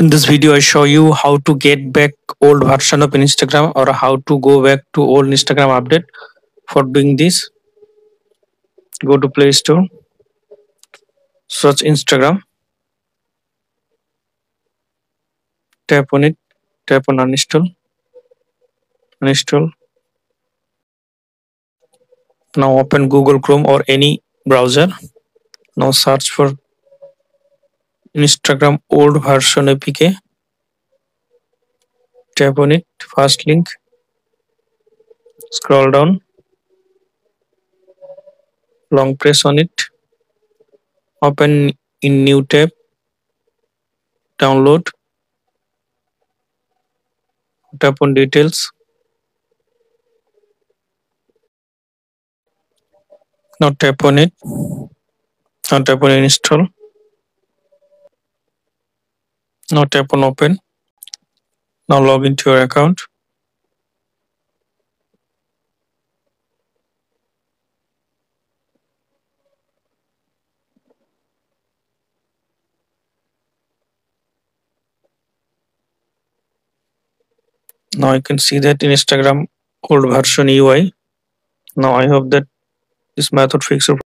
In this video, I show you how to get back old version of Instagram or how to go back to old Instagram update. For doing this, go to Play Store, search Instagram, tap on it, tap on uninstall, uninstall. Now open Google Chrome or any browser. Now search for Instagram old version APK. Tap on it, first link, scroll down, long press on it, open in new tab, download, tap on details. Now tap on it, now tap on install. Now tap on open. Now log into your account. now you can see that in instagram old version ui now i hope that this method fixes